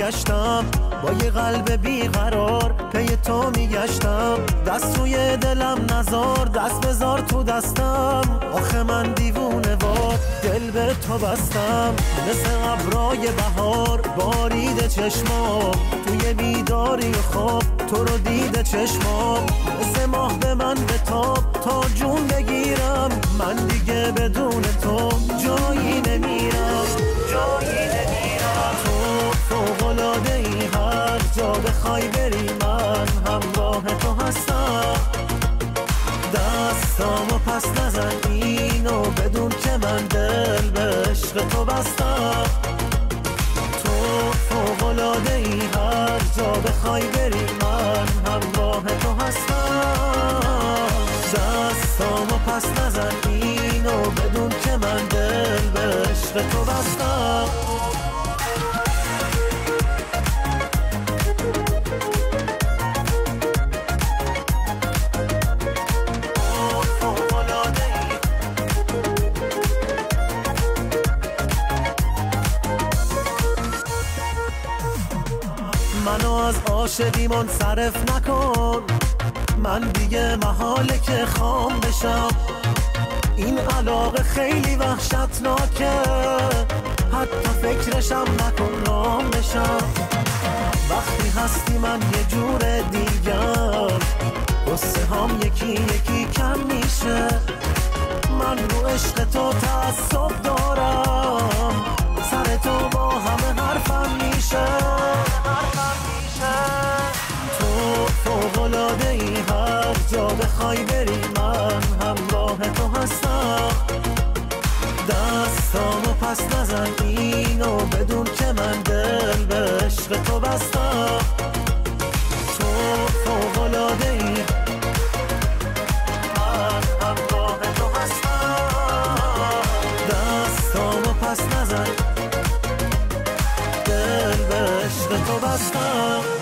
میگشتم. با یه قلب بیقرار پی تو میگشتم. دست روی دلم نزار دست بذار تو دستم. آخه من دیوونه وار دل به تو بستم. مثل ابرای بهار بارید چشمام. توی بیداری خواب تو رو دیده چشمام. مثل ماه به من به تاب تا جون بگیرم. من دیگه بدون تو هر جا بخوای بری من همراه تو هستم. دستامو پس نزن اینو بدون که من دل به عشق تو بستم. تو فوقلاده ای هر جا بخوای بری من همراه تو هستم. دستامو پس نزن اینو بدون که من دل به عشق تو بستم. عاشقی منصرف نکن. من دیگه محاله که خام بشم. این علاقه خیلی وحشتناکه. حتی فکرشم نکن رام بشم. وقتی هستی من یه جور دیگر. قصه هم یکی یکی کم میشه. من رو عشق تو جا بخوای بری من همراه تو هستم. دستامو پس نزن اینو بدون که من دل به عشق تو بستم. تو فوقلاده ای من همراه تو هستم. دستامو پس نزن. دل به عشق تو بستم.